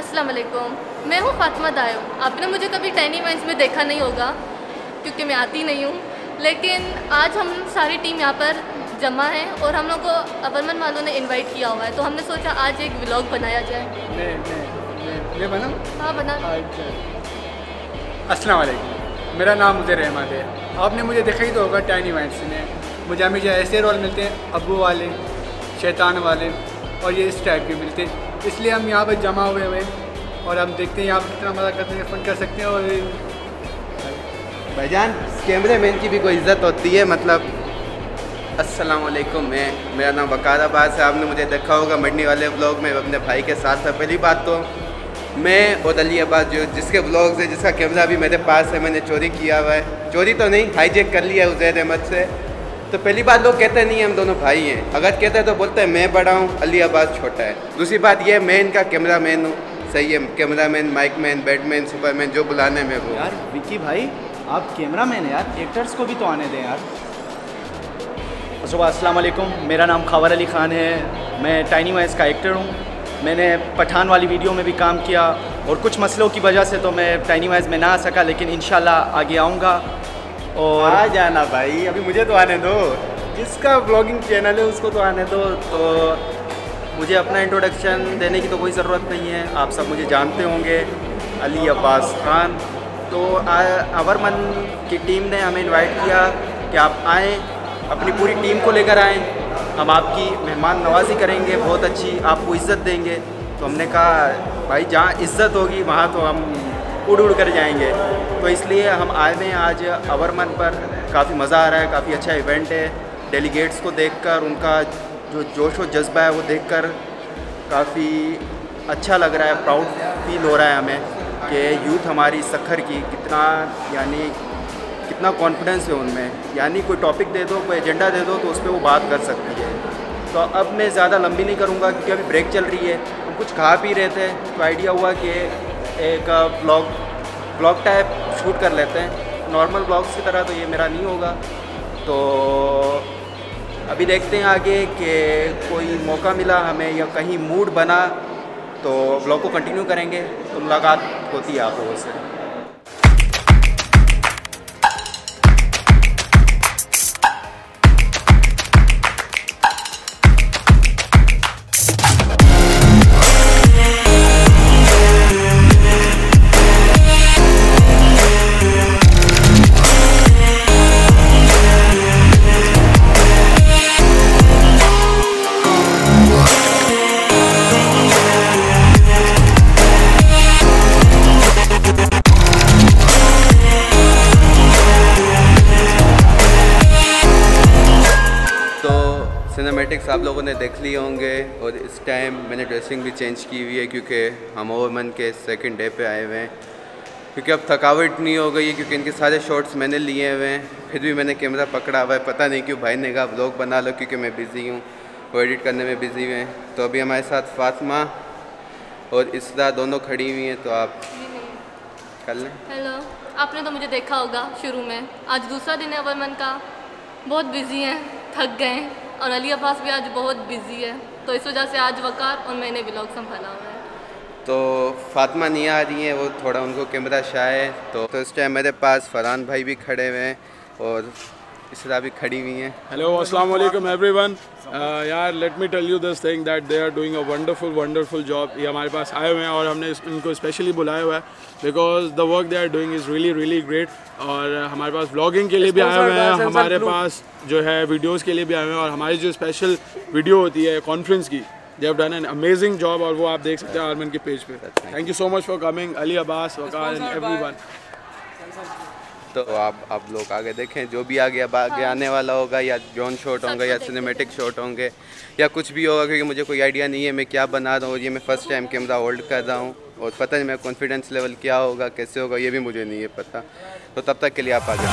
अस्सलाम वालेकुम मैं हूँ फातिमा दायो। आपने मुझे कभी टेन इवेंट्स में देखा नहीं होगा क्योंकि मैं आती नहीं हूँ। लेकिन आज हम सारी टीम यहाँ पर जमा है और हम लोग को अबरमन वालों ने इनवाइट किया हुआ है। तो हमने सोचा आज एक व्लॉग बनाया जाए। हाँ बना। अस्सलाम वालेकुम मेरा नाम मुझे रहमत है। आपने मुझे देखा ही तो होगा टाइन इवेंट्स में मुझे हमेशा ऐसे रोल मिलते हैं अबू वाले शैतान वाले और ये इस टाइप के मिलते हैं। इसलिए हम यहाँ पर जमा हुए हुए और हम देखते हैं यहाँ पर कितना मज़ा करते हैं फन कर सकते हैं और भाईजान कैमरे मैन की भी कोई इज़्ज़त होती है मतलब अस्सलाम वालेकुम मैं मेरा नाम वकार अब्बास है। आपने मुझे देखा होगा मडनी वाले ब्लॉग में, अपने भाई के साथ था पहली बात तो मैं और अली अब्बास जो जिसके ब्लॉग है, जिसका कैमरा भी मेरे पास है, मैंने चोरी किया हुआ है। चोरी तो नहीं हाईजेक कर लिया है उजैर अहमद से। तो पहली बात लोग कहते नहीं हम दोनों भाई हैं। अगर कहते हैं तो बोलते हैं मैं बड़ा हूँ अली आबाद छोटा है। दूसरी बात यह मैं इनका कैमरा मैन हूँ। सही है camera man mic man Batman Superman जो बुलाने में वो यार विकी भाई आप कैमरा मैन है यार एक्टर्स को भी तो आने दें यार। सुबह अस्सलाम वालेकुम। मेरा नाम खावर अली ख़ान है। मैं टाइनी वाइस का एक्टर हूँ। मैंने पठान वाली वीडियो में भी काम किया और कुछ मसलों की वजह से तो मैं टाइनी वाइज में ना आ सका लेकिन इन आगे आऊँगा। और आ जाना भाई, अभी मुझे तो आने दो। जिसका ब्लॉगिंग चैनल है उसको तो आने दो। तो मुझे अपना इंट्रोडक्शन देने की तो कोई ज़रूरत नहीं है। आप सब मुझे जानते होंगे, अली अब्बास खान। तो अवरमन की टीम ने हमें इनवाइट किया कि आप आएँ, अपनी पूरी टीम को लेकर आएँ। हम आपकी मेहमान नवाजी करेंगे, बहुत अच्छी आपको इज़्ज़त देंगे। तो हमने कहा, भाई जहाँ इज़्ज़त होगी, वहाँ तो हम उड़ उड़ कर जाएँगे। तो इसलिए हम आए हुए हैं आज अवरमन पर। काफ़ी मज़ा आ रहा है, काफ़ी अच्छा इवेंट है। डेलीगेट्स को देखकर, उनका जो जोश व जज्बा है, वो देखकर काफ़ी अच्छा लग रहा है प्राउड फील हो रहा है हमें कि यूथ हमारी सखर की कितना, यानी कितना कॉन्फिडेंस है उनमें। यानी कोई टॉपिक दे दो, कोई एजेंडा दे दो तो उस पर वो बात कर सकती है। तो अब मैं ज़्यादा लंबी नहीं करूँगा, क्योंकि अभी ब्रेक चल रही है। हम कुछ खा पी रहे थे तो आइडिया हुआ कि एक ब्लॉग ब्लॉग टाइप शूट कर लेते हैं। नॉर्मल ब्लॉग्स की तरह तो ये मेरा नहीं होगा। तो अभी देखते हैं आगे कि कोई मौका मिला हमें या कहीं मूड बना तो ब्लॉग को कंटिन्यू करेंगे। तो मुलाकात होती है आप लोगों से। सिनेमेटिक्स आप लोगों ने देख लिए होंगे और इस टाइम मैंने ड्रेसिंग भी चेंज की हुई है क्योंकि हम ओवरमन के सेकंड डे पे आए हुए हैं। क्योंकि अब थकावट नहीं हो गई है क्योंकि इनके सारे शॉट्स मैंने लिए हुए हैं। फिर भी मैंने कैमरा पकड़ा हुआ है। पता नहीं क्यों भाई ने कहा ब्लॉग बना लो क्योंकि मैं बिज़ी हूँ वो एडिट करने में बिज़ी हुए हैं। तो अभी हमारे साथ फातमा और इसरा दोनों खड़ी हुई हैं तो आप कर लें। हेलो आपने तो मुझे देखा होगा शुरू में। आज दूसरा दिन है अवरमन का। बहुत बिज़ी हैं थक गए और अली अब्बास भी आज बहुत बिज़ी है। तो इस वजह से आज वकार और मैंने ब्लॉग संभाला हुआ है। तो फातिमा नहीं आ रही है वो थोड़ा उनको कैमरा शाय है। तो, तो इस टाइम मेरे पास फरहान भाई भी खड़े हुए हैं और इसरा भी खड़ी हुई हैं। हेलो अस्सलाम वालेकुम एवरीवन यार let me tell you this thing that they are doing a wonderful wonderful job ये हमारे पास आए हुए हैं और हमने इनको स्पेशली बुलाया हुआ है because the work they are doing is really really great और हमारे पास ब्लॉगिंग के लिए भी आए हुए हैं हमारे पास जो है वीडियोज़ के लिए भी आए हुए हैं और हमारी जो स्पेशल वीडियो होती है कॉन्फ्रेंस की they have done an amazing job और वो आप देख सकते हैं आर्मन के पेज पे। Thank you so much for coming Ali Abbas Waqar and everyone तो आप आप लोग आगे देखें जो भी आगे अब आगे आने वाला होगा या जॉन शॉट होंगे या सिनेमेटिक शॉट होंगे या कुछ भी होगा क्योंकि मुझे कोई आइडिया नहीं है मैं क्या बना रहा हूँ ये मैं फ़र्स्ट टाइम कैमरा होल्ड कर रहा हूँ और पता नहीं मेरा कॉन्फिडेंस लेवल क्या होगा कैसे होगा ये भी मुझे नहीं है पता। तो तब तक के लिए आप आगे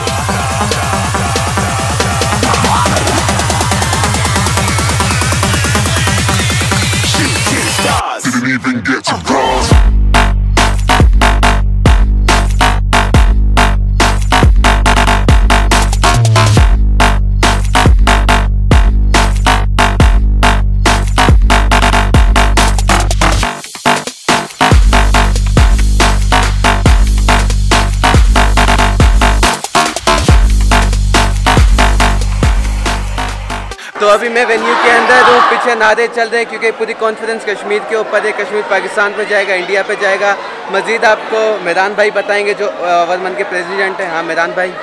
तो अभी मैं वेन्यू के अंदर हूँ, पीछे नारे चल रहे हैं क्योंकि पूरी कॉन्फिडेंस कश्मीर के ऊपर है। कश्मीर पाकिस्तान पर जाएगा इंडिया पे जाएगा। मजीद आपको मैदान भाई बताएँगे जो वर्मन के प्रेसिडेंट हैं। हाँ मैदान भाई।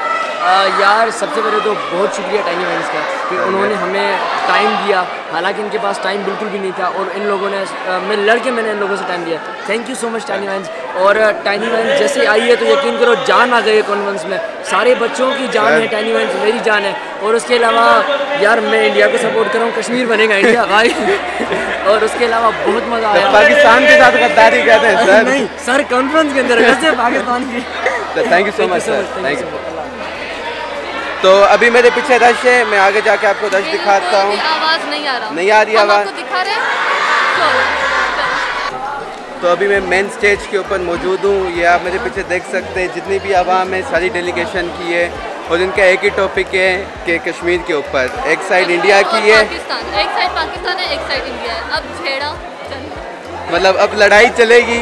आ, यार सबसे पहले तो बहुत शुक्रिया टाइनी वैंस का कि उन्होंने हमें टाइम दिया। हालाँकि इनके पास टाइम बिल्कुल भी नहीं था और इन लोगों ने आ, मैं लड़के मैंने इन लोगों से टाइम दिया। Thank you so much tiny vines और टाइनी वैंस जैसे आई है तो यकीन करो जान आ गई कॉन्फ्रेंस में। सारे बच्चों की जान है टाइनी वैंस मेरी जान है। और उसके अलावा यार मैं इंडिया को सपोर्ट कर रहा हूँ कश्मीर बनेगा इंडिया भाई। और उसके अलावा बहुत मज़ा आया। पाकिस्तान के साथ गद्दारी कहते हैं सर। नहीं सर कॉन्फ्रेंस के अंदर वैसे पाकिस्तान की। Thank you so much sir thank you तो अभी मेरे पीछे रश है मैं आगे जाके आपको रश दिखाता हूँ। आवाज़ नहीं आ रहा। नहीं आ रही आवाज़। दिखा रहे हैं। तो अभी मैं मेन स्टेज के ऊपर मौजूद हूँ ये आप मेरे पीछे देख सकते हैं जितनी भी आवाम है सारी डेलीगेशन की है और इनका एक ही टॉपिक है कि कश्मीर के ऊपर। एक साइड इंडिया की है। पाकिस्तान। एक साइड पाकिस्तान है एक साइड इंडिया है। अब छेड़ा मतलब अब लड़ाई चलेगी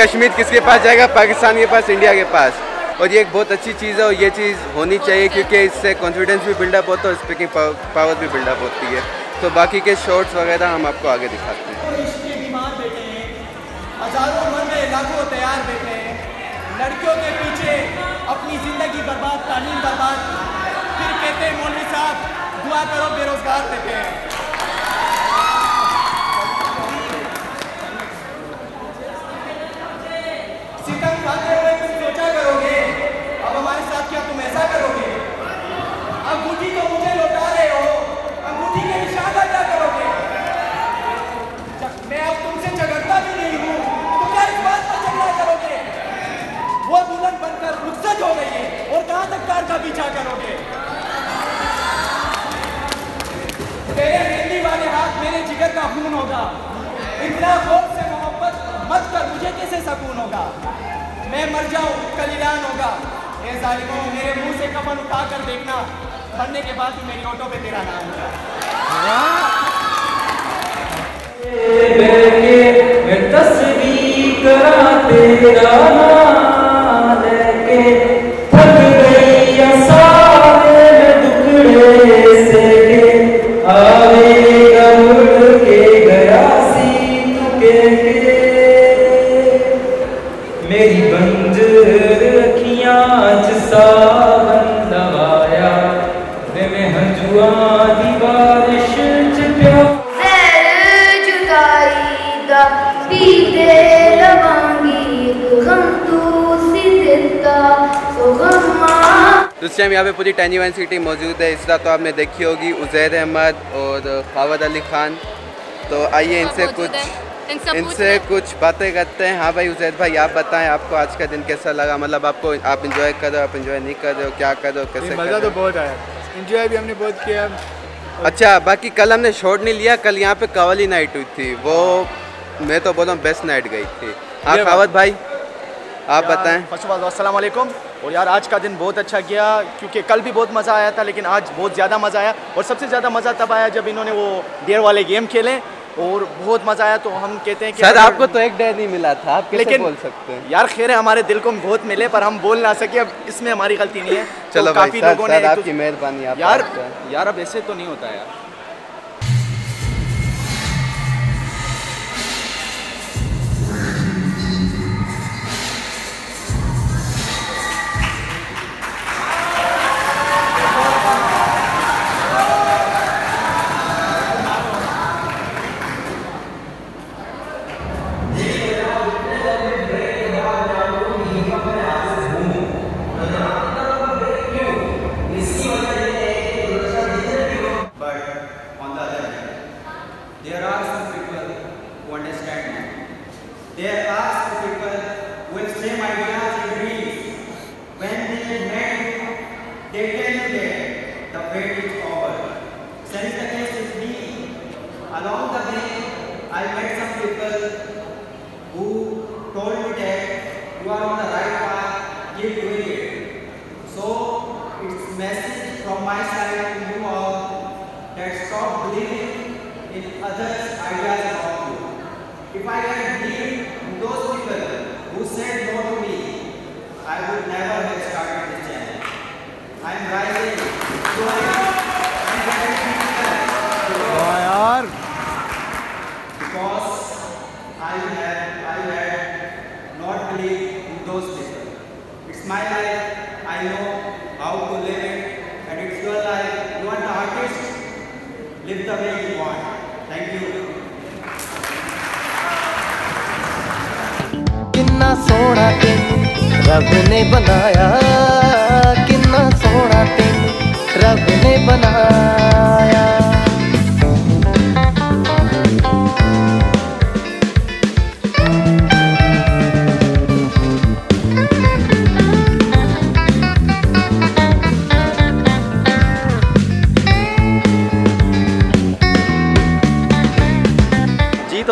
कश्मीर किसके पास जाएगा पाकिस्तान के पास इंडिया के पास। और ये एक बहुत अच्छी चीज़ है और ये चीज़ होनी चाहिए क्योंकि इससे कॉन्फिडेंस भी बिल्डअप होता है और स्पीकिंग पावर भी बिल्डअप होती है। तो बाकी के शॉर्ट्स वगैरह हम आपको आगे दिखाते हैं। हैं, लड़कियों के पीछे अपनी ज़िंदगी बर्बाद, तालीम बर्बाद। फिर कहते हैं, मौलवी साहब, दुआ करो, बेरोजगार बैठे हैं सितम खाते हुए तुम सोचा करोगे अब हमारे साथ क्या तुम ऐसा करोगे अंगूठी तो मुझे लौटा रहे हो अंगूठी के निशान का क्या करोगे मैं अब तुमसे झगड़ता भी नहीं हूँ तो क्या इस बात पर झगड़ा करोगे वो दुल्हन बनकर रुखसत हो गई है और कहाँ तक कार का पीछा करोगे? तेरे वाले हाथ मेरे जिगर का खून होगा। इतना से मोहब्बत मत कर, मुझे कैसे सकून होगा? मैं मर जाऊँ कल होगा। ए जालिमों, मेरे मुँह से कफन उठा कर देखना। मरने के बाद ही मेरी ऑटो पे तेरा नाम होगा। तेरा नाम इस टाइम यहाँ पे पूरी टैनी वन सिटी मौजूद है। इस रात तो आपने देखी होगी उजैर अहमद और खावद अली खान। तो आइए इनसे कुछ इनसे कुछ बातें करते हैं। हाँ भाई उजैर भाई आप बताएँ आपको आज का दिन कैसा लगा? मतलब आपको आप इंजॉय कर रहे हो आप इंजॉय नहीं कर रहे हो? क्या कर रहे हो? कैसे मज़ा तो बहुत आया। इंजॉय भी हमने बहुत किया। अच्छा बाकी कल हमने शॉट नहीं लिया कल यहाँ पे कवाली नाइट हुई थी। वो मैं तो बोल रहा हूँ बेस्ट नाइट गई थी। हाँ खावत भाई आप बताएँ। फ़र्स्ट ऑफ़ ऑल अस्सलाम वालेकुम। और यार आज का दिन बहुत अच्छा गया क्योंकि कल भी बहुत मज़ा आया था लेकिन आज बहुत ज़्यादा मज़ा आया। और सबसे ज़्यादा मज़ा तब आया जब इन्होंने वो देर वाले गेम खेले और बहुत मज़ा आया। तो हम कहते हैं कि सर आपको तो एक डे नहीं मिला था आप कैसे लेकिन बोल सकते हैं? यार खैर है हमारे दिल को बहुत मिले पर हम बोल ना सके अब इसमें हमारी गलती नहीं है। चलो तो काफ़ी लोगों ने आपकी मेहरबानी यार यार अब ऐसे तो नहीं होता यार। You that the wait is over. That the case with me. Along the way, I met some people who told me that you are on the right path, keep doing it. So, it's message from my side to you all that stop believing in others' ideas about you. If I had believed रब ने बनाया किन्ना सोना तेन रब ने बनाया।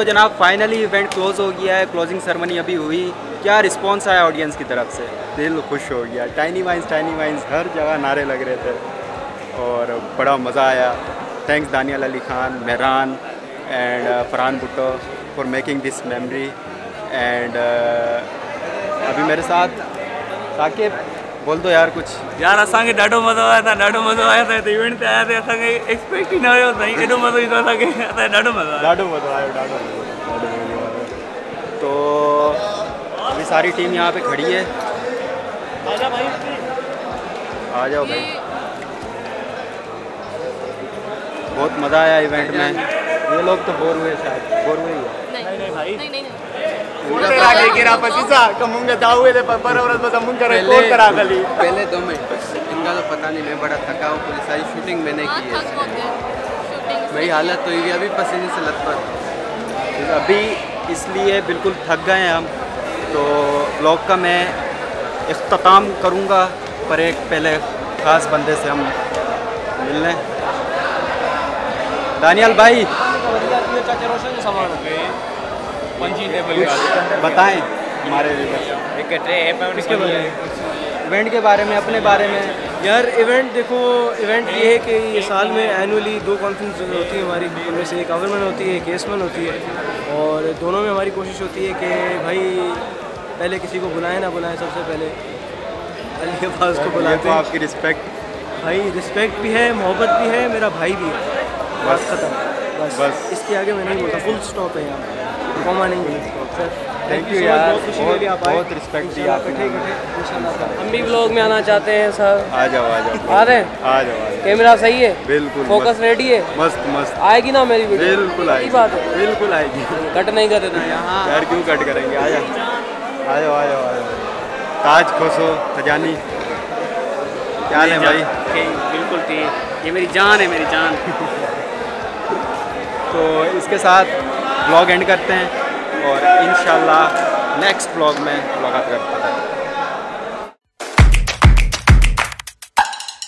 तो जनाब फाइनली इवेंट क्लोज हो गया है क्लोजिंग सेरेमनी अभी हुई। क्या रिस्पांस आया ऑडियंस की तरफ़ से? दिल खुश हो गया। टाइनी वाइंस टाइनी वाइंस हर जगह नारे लग रहे थे और बड़ा मज़ा आया। Thanks Daniyal Ali Khan Mehran and Farhan Bhutto for making this memory and अभी मेरे साथ साकिब बोल दो यार कुछ। यार असांखे ॾाढो मज़ो आयो था ॾाढो मज़ो आयो था हिते इवेंट ते आयासीं असांखे एक्सपेक्ट ई न हुयो साईं एॾो मज़ो ईंदो असांखे असांखे ॾाढो मज़ो आयो। ॾाढो मज़ो आयो ॾाढो आयो, आयो। तो अभी सारी टीम यहाँ पे खड़ी है। आ जाओ भाई। बहुत मज़ा आया इवेंट में। ये लोग तो बोर हुए शायद बोर हुए ही नहीं नहीं भाई नहीं नहीं। पहले पहले दो मिनट इनका तो पता नहीं मैं बड़ा थका हूँ पूरी सारी शूटिंग मैंने की है। मेरी हालत तो हुई है अभी पसीने से लथपथ। तो अभी इसलिए बिल्कुल थक गए हैं हम। तो ब्लॉग का मैं अख्ताम करूँगा पर एक पहले ख़ास बंदे से हम मिल लें दानियाल भाई। बताएँ हमारे किसके बारे में? इवेंट के बारे में अपने बारे में। यार इवेंट देखो इवेंट ये है कि ये साल में एनुअली दो कॉन्फ्रेंस होती है हमारी उनमें से एक गवर्नमेंट होती है एक केसमैन होती है। और दोनों में हमारी कोशिश होती है कि भाई पहले किसी को बुलाएँ ना बुलाएँ सबसे पहले। अली अब्बास को बुलाते तो हैं। आपकी रिस्पेक्ट भाई रिस्पेक्ट भी है मोहब्बत भी है मेरा भाई भी है। बस। खत्म। बस। बस। इसके आगे मैं नहीं बोलता फुल स्टॉप है यहाँ। कॉमा नहीं बोलता सर थैंक यू यार। बहुत रिस्पेक्ट दी आपने इकट्ठे इकट्ठे इंशाल्लाह हम भी ब्लॉग में आना चाहते हैं सर आ जाओ आ जाओ। आ रहे हैं? आ जाओ कैमरा सही है? बिल्कुल फोकस रेडी है? मस्त मस्त। आएगी ना मेरी वीडियो बिल्कुल आएगी। बात है। बिल्कुल आएगी। कट नहीं कर देना यार क्यों कट करेंगे? आ जाओ। आ जाओ आ जाओ आ जाओ। ताज खोसो खजानी। क्या है भाई? बिल्कुल ठीक। ये मेरी जान है मेरी जान। तो इसके साथ ब्लॉग एंड करते हैं और इन नेक्स्ट ब्लॉग में मुलाकात करते हैं।